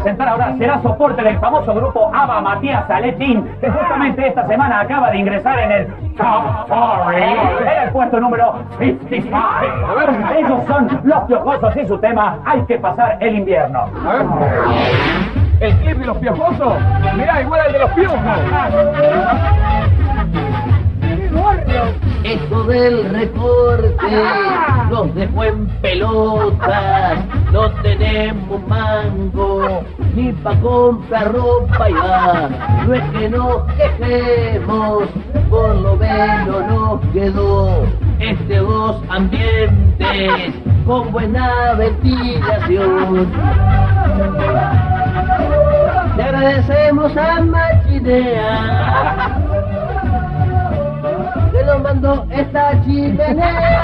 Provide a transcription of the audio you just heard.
presentar ahora será soporte del famoso grupo ABBA Matías Aletín, que justamente esta semana acaba de ingresar en el Top 40, en el puesto número 55. Ellos son los piojosos y su tema Hay que pasar el invierno. El clip de los piojosos. Mirá, igual al de los piojos. Esto del recorte nos dejó en pelotas, tenemos mango ni pa' comprar ropa ya. No es que nos quejemos, por lo menos nos quedó este dos ambientes con buena ventilación. Le agradecemos a Machinea que nos mandó esta chimenea.